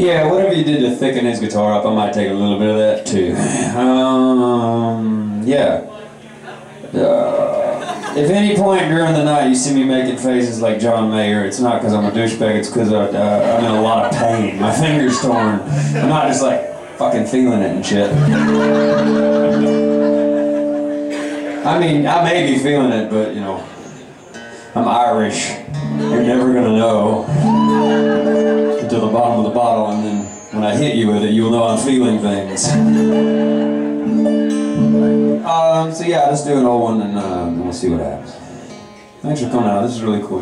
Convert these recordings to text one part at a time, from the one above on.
Yeah, whatever you did to thicken his guitar up, I might take a little bit of that too. Um, yeah. Uh, if any point during the night you see me making faces like John Mayer, it's not because I'm a douchebag, it's because uh, I'm in a lot of pain. My finger's torn. I'm not just like fucking feeling it and shit. I mean, I may be feeling it, but you know, I'm Irish. You're never gonna know until the bottom of the bottle, and then when I hit you with it, you'll know I'm feeling things. Um, so yeah, let's do an old one, and uh, we'll see what happens. Thanks for coming out. This is really cool.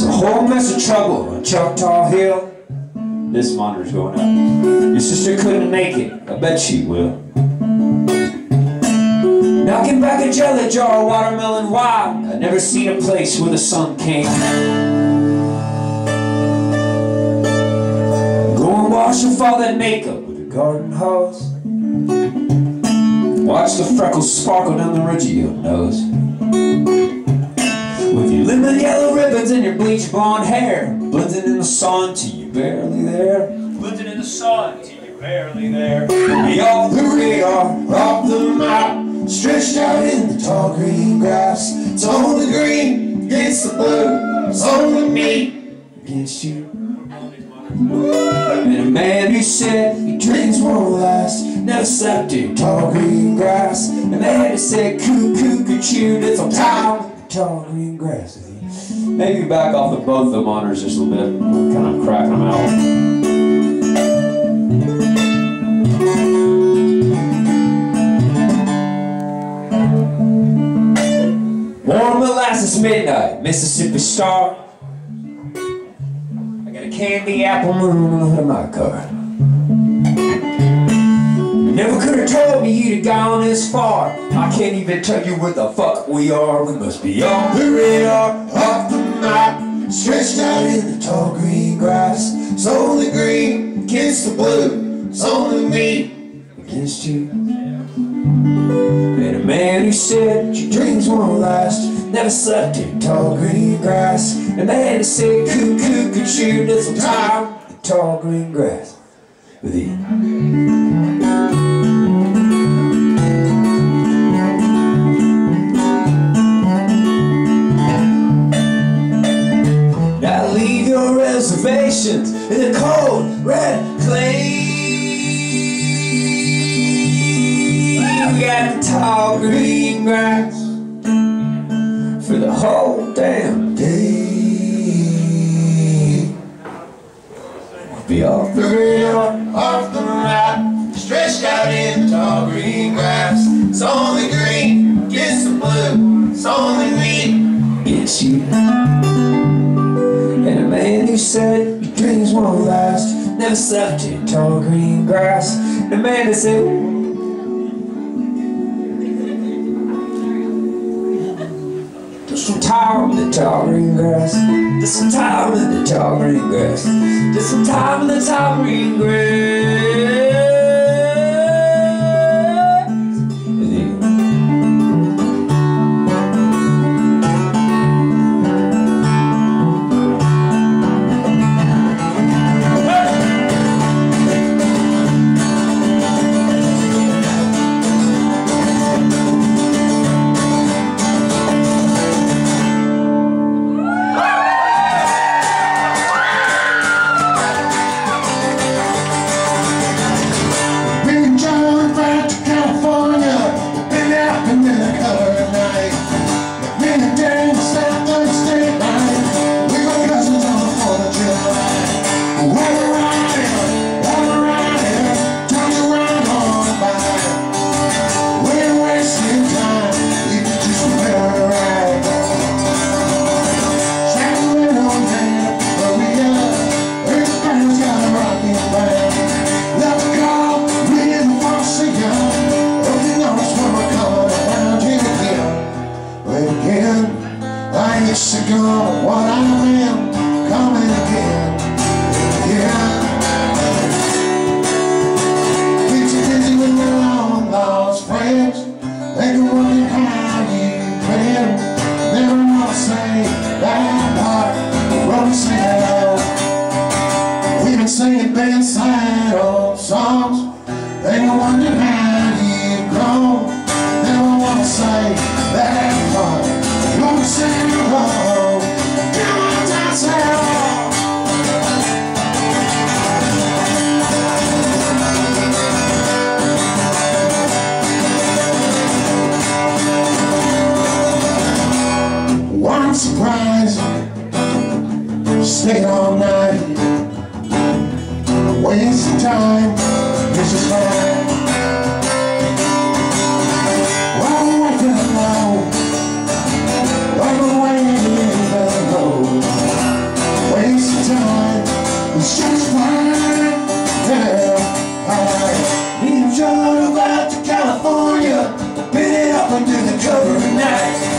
There's a whole mess of trouble on Choctaw Hill. This monitor's going up. Your sister couldn't make it. I bet she will. Knocking back a jelly jar, of watermelon wine. I never seen a place where the sun came. Go and wash off all that makeup with a garden hose. Watch the freckles sparkle down the ridge of your nose. Your lemon yellow ribbons and your bleach blonde hair? Blending in the sun till you're barely there. Blending in the sun till you're barely there. Be off the radar, off the map. Stretched out in the tall green grass. It's only green against the blue. It's only me against you. And a man who said he dreams won't last. Never slept in tall green grass. A man who said cuckoo could chew It's on time tall green grass. Maybe back off of both the monitors just a little bit. Kind of cracking them out. Warm molasses midnight, Mississippi star. I got a candy apple moon of my car. Never could have told me you'd have gone this far. I can't even tell you where the fuck we are. We must be on the radar, off the map, stretched out in the tall green grass. It's only green against the blue. It's only me against you. And a man who said your dreams won't last Never slept in tall green grass A man who said cuckoo could shoot some time in tall green grass With you cold red clay You got the tall green grass for the whole damn day. Be off the radar, off the map, stretched out in the tall green grass. It's only green, gets the blue, it's only me, gets you. And a man who said dreams won't last, never slept in tall green grass. The man who said. Just some time in the tall green grass. Just some time in the tall green grass. Just some time in the tall green grass. Go what I am. coming again. Stayed all night, wasting time, this is fine. Well, I don't know, right away below, wasting time, it's just fine. Yeah, and Joe go out to California, pin it up under the cover of night.